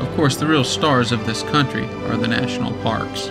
Of course, the real stars of this country are the national parks.